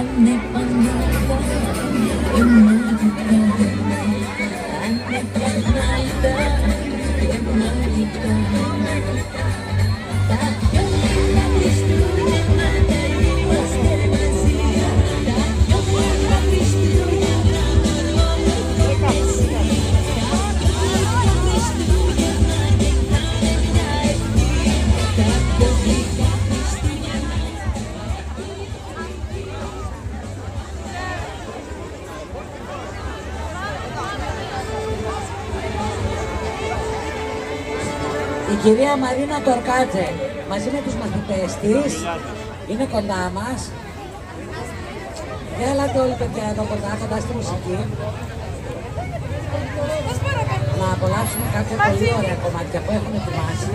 Andai Η κυρία Μαρίνα Τορκάτζε μαζί με τους μαθητές της είναι κοντά μας. Έλατε όλοι παιδιά εδώ κοντά, κοντά στη μουσική. Να απολαύσουμε κάποια πολύ ωραία κομμάτια που έχουμε ετοιμάσει.